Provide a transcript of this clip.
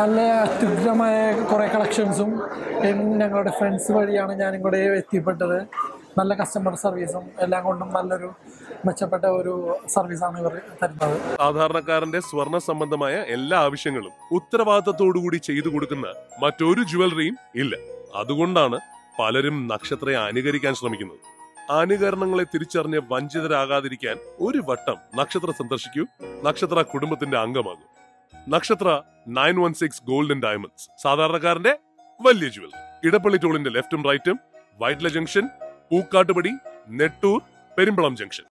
നല്ല അത്യുഗ്രമായ കുറേ കളക്ഷൻസും ഞങ്ങളുടെ ഫ്രണ്ട്സ് വഴിയാണ് ഞാൻ ഇങ്ങോട്ട് എത്തിപ്പെട്ടത്. നല്ല കസ്റ്റമർ സർവീസും എല്ലാം കൊണ്ടും നല്ലൊരു മെച്ചപ്പെട്ട ഒരു സർവീസാണ് ഇവർ തരുന്നത്. സാധാരണക്കാരന്റെ സ്വർണ സംബന്ധമായ എല്ലാ ആവശ്യങ്ങളും ഉത്തരവാദിത്തത്തോടുകൂടി ചെയ്തു കൊടുക്കുന്ന മറ്റൊരു ജുവലറിയും ഇല്ല. അതുകൊണ്ടാണ് പലരും നക്ഷത്രയെ അനുകരിക്കാൻ ശ്രമിക്കുന്നത്. അനുകരണങ്ങളെ തിരിച്ചറിഞ്ഞ് വഞ്ചിതരാകാതിരിക്കാൻ ഒരു വട്ടം നക്ഷത്ര സന്ദർശിക്കൂ. നക്ഷത്ര കുടുംബത്തിന്റെ അംഗമാകൂ. നക്ഷത്ര nine one six golden diamonds. സാധാരണക്കാരന്റെ വലിയ ജുവലറി ഇടപ്പള്ളി ടോളിന്റെ ലെഫ്റ്റും റൈറ്റും വൈറ്റ്ല ജംഗ്ഷൻ പൂക്കാട്ടുപടി നെട്ടൂർ പെരുമ്പളം ജംഗ്ഷൻ.